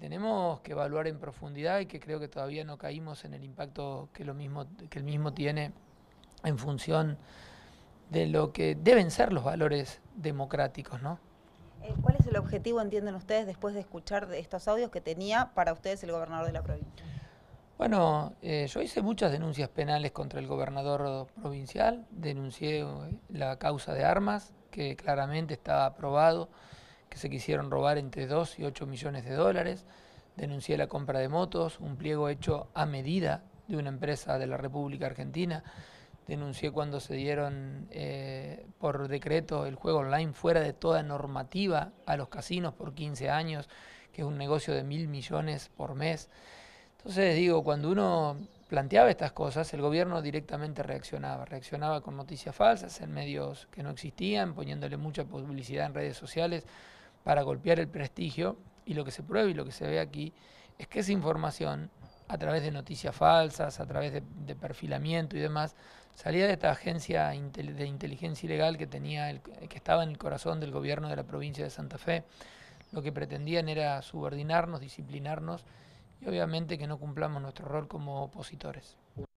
tenemos que evaluar en profundidad y que creo que todavía no caímos en el impacto que, lo mismo, que el mismo tiene en función de lo que deben ser los valores democráticos, ¿no? Eh, ¿Cuál es el objetivo, entienden ustedes, después de escuchar estos audios que tenía para ustedes el gobernador de la provincia? Bueno, eh, yo hice muchas denuncias penales contra el gobernador provincial, denuncié eh, la causa de armas, que claramente estaba aprobado que se quisieron robar entre 2 y 8 millones de dólares. Denuncié la compra de motos, un pliego hecho a medida de una empresa de la República Argentina. Denuncié cuando se dieron eh, por decreto el juego online fuera de toda normativa a los casinos por 15 años, que es un negocio de mil millones por mes. Entonces digo, cuando uno planteaba estas cosas, el gobierno directamente reaccionaba. Reaccionaba con noticias falsas en medios que no existían, poniéndole mucha publicidad en redes sociales para golpear el prestigio y lo que se prueba y lo que se ve aquí es que esa información, a través de noticias falsas, a través de, perfilamiento y demás, salía de esta agencia de inteligencia ilegal que, tenía que estaba en el corazón del gobierno de la provincia de Santa Fe. Lo que pretendían era subordinarnos, disciplinarnos y obviamente que no cumplamos nuestro rol como opositores.